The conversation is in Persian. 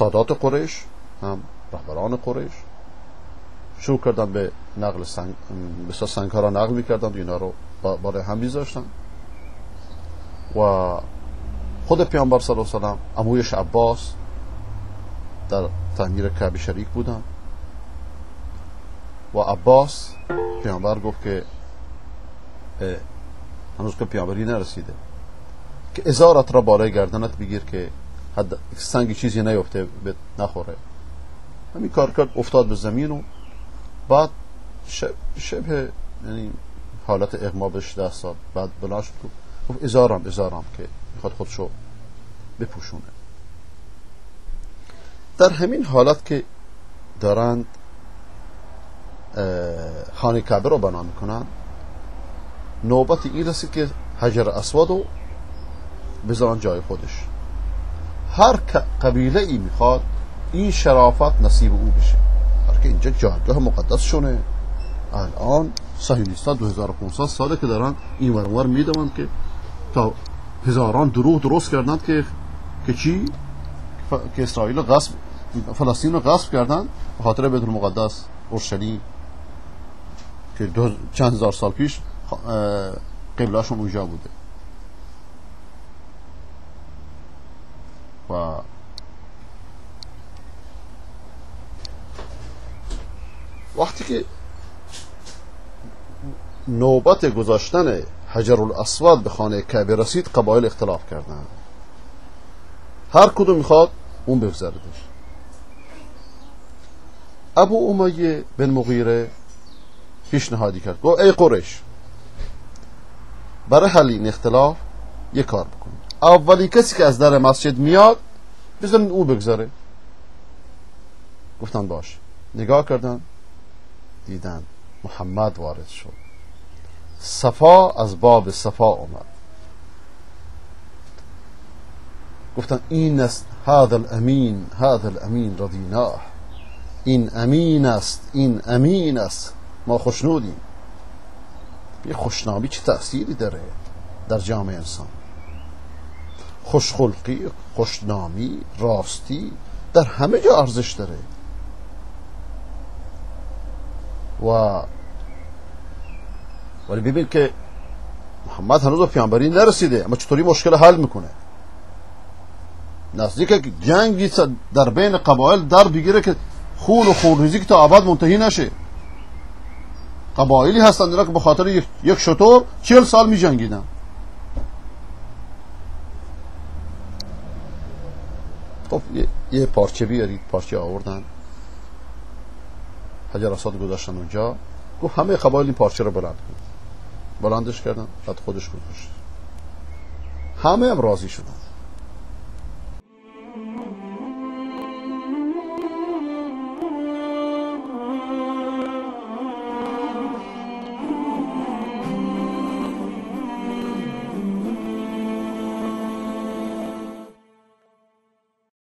سادات قریش هم رهبران قریش. شروع کردن به نقل سنگ بسیار سنگ ها را نقل می‌کردن اینا رو برای هم میذاشتن. و خود پیامبر صلی الله علیه و امویش عباس در تعمیر کعبه شریک بودن و عباس پیامبر گفت که هنوز که پیامبری نرسیده که ازارت را بالای گردنت بگیر که حد سنگ چیزی نیفته به نخوره. همین کار کرد افتاد به زمین و بعد شبه یعنی حالت اغما بهش ده سال بعد بلند شد گفت ازارم ازارم که می‌خواد خودشو بپوشونه. در همین حالت که دارند خانه کعبه رو بنا می‌کنن نوبت این رسید که حجر اسود رو بذارن جای خودش. هر قبیله ای می‌خواد این شرافت نصیب او بشه. هر که اینجا جایگاه مقدس شونه. الان صهیونیستا 2500 ساله که دارن این ورور می‌دوند که تا هزاران دروغ درست کردند که که چی؟ که اسرائیل غصب فلسطین رو غصب کردن به خاطر بیت المقدس اورشلیم. که دو چند هزار سال پیش قبلهشون اونجا بوده. و وقتی که نوبت گذاشتن حجر الاسود به خانه کعبه رسید قبایل اختلاف کردن. هر کدوم می‌خواد اون بگذاردش ابو امیه بن مغیره پیشنهادی کرد. گفت ای قریش برای حل این اختلاف یه کار بکنید اولین کسی که از در مسجد میاد بزنید او بگذاره. گفتن باش. نگاه کردن. دیدن محمد وارد شد. صفا از باب صفا اومد. گفتن این است هذا الامین هذا الامین رضیناه. این امین است این امین است. ما خوشنودیم. یه خوشنامی چه تأثیری داره در جامعه انسان؟ خوشخلقی خوشنامی راستی در همه جا ارزش داره. و ولی ببین که محمد هنوز به پیانبری نرسیده اما چطوری مشکل حل می‌کنه؟ نزدیک جنگی در بین قبایل در بگیره که خون و خونریزی که تا ابد منتهی نشه. قبایلی هستند که به خاطر یک شطور چهل سال می جنگیدن خب یه پارچه بیارید پارچه آوردن. حجر اساد گذاشتن اونجا. گفت همه قبایل این پارچه رو بلند کن. بلندش کردن بعد خودش گذاشت. همه هم راضی شدن.